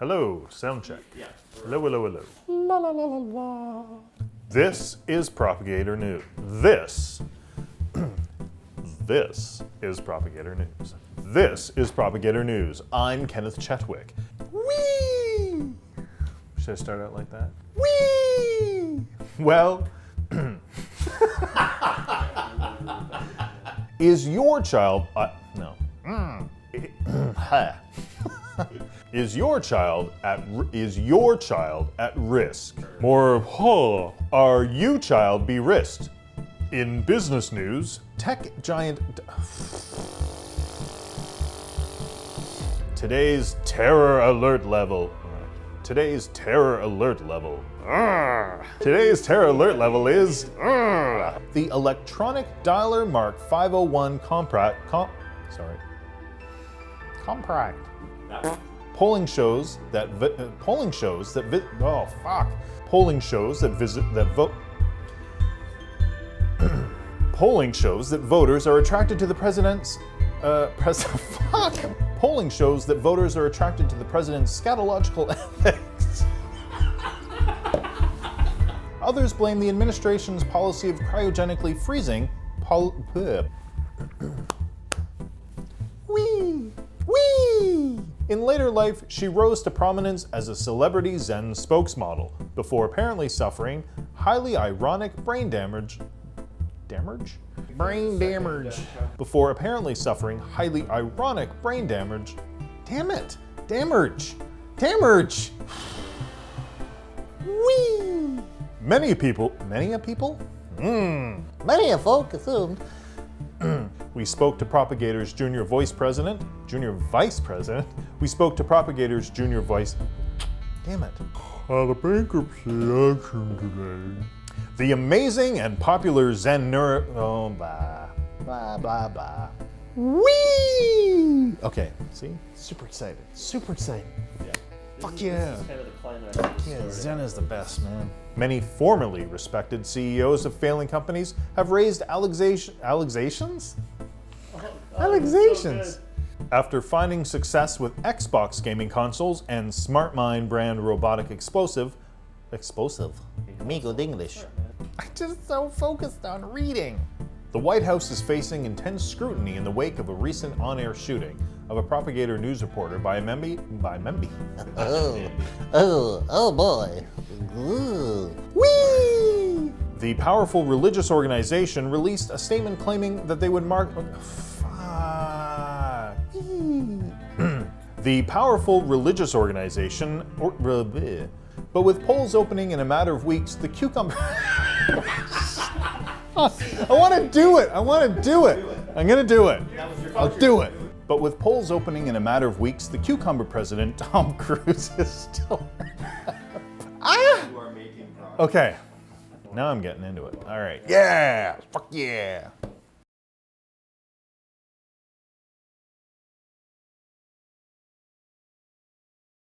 Hello, sound check. Hello, hello, hello. La la la la la. This is Propagator News. This, this is Propagator News. This is Propagator News. I'm Kenneth Chetwick. Whee! Should I start out like that? Whee! Well, is your child, uh, no. is your child at is your child at risk? More, huh, are you child be risked? In business news, tech giant. Today's terror alert level. Today's terror alert level. Today's terror alert level is the electronic dialer Mark 501 Comprat. Com, sorry. Compact. Polling shows that uh, polling shows that oh fuck. Polling shows that visit that vote. polling shows that voters are attracted to the president's uh, pres- fuck. Polling shows that voters are attracted to the president's scatological ethics. Others blame the administration's policy of cryogenically freezing. In later life, she rose to prominence as a celebrity Zen spokesmodel, before apparently suffering highly ironic brain damage. Damage? Brain damage. Before apparently suffering highly ironic brain damage. Damn it! Damage! Damage! Wee! Many people, many a people? Mmm. Many a folk assumed we spoke to Propagators Junior Vice President, Junior Vice President. We spoke to Propagators Junior Vice. Damn it. At a bankruptcy action today. The amazing and popular Zen neuro. Oh, blah. Blah, blah, blah. Whee! Okay, see? Super excited. Super excited. Fuck yeah. kind of the climax of the Yeah. Zen is the best, man. Many formerly respected CEOs of failing companies have raised allegation, allegations? Allegations. After finding success with Xbox gaming consoles and SmartMind brand robotic explosive, explosive. Amigo English. I'm just so focused on reading. The White House is facing intense scrutiny in the wake of a recent on-air shooting of a propagator news reporter by a memby by memby. Oh, oh, oh boy. Ooh. Whee! The powerful religious organization released a statement claiming that they would mark. The powerful religious organization, or, but with polls opening in a matter of weeks, the cucumber. I want to do it. I want to do it. I'm gonna do it. I'll do it. But with polls opening in a matter of weeks, the cucumber president, Tom Cruise, is still. ah! Okay. Now I'm getting into it. All right. Yeah. Fuck yeah.